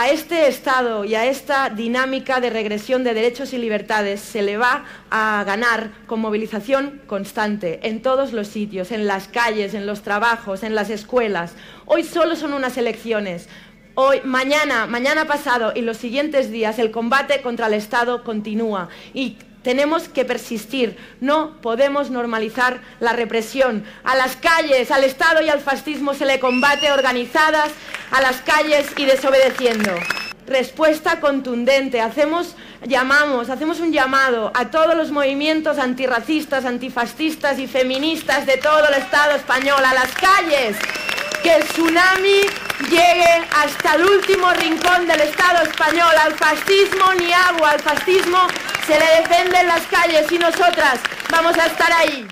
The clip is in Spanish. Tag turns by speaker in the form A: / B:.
A: a este Estado y a esta dinámica de regresión de derechos y libertades se le va a ganar con movilización constante en todos los sitios, en las calles, en los trabajos, en las escuelas. Hoy solo son unas elecciones. Hoy, mañana, mañana pasado y los siguientes días el combate contra el Estado continúa y tenemos que persistir, no podemos normalizar la represión. A las calles, al Estado y al fascismo se le combate organizadas a las calles y desobedeciendo. Respuesta contundente. Hacemos, llamamos, hacemos un llamado a todos los movimientos antirracistas, antifascistas y feministas de todo el Estado español, a las calles, que el tsunami llegue hasta el último rincón del Estado español, al fascismo ni agua, al fascismo se le defiende en las calles y nosotras vamos a estar ahí.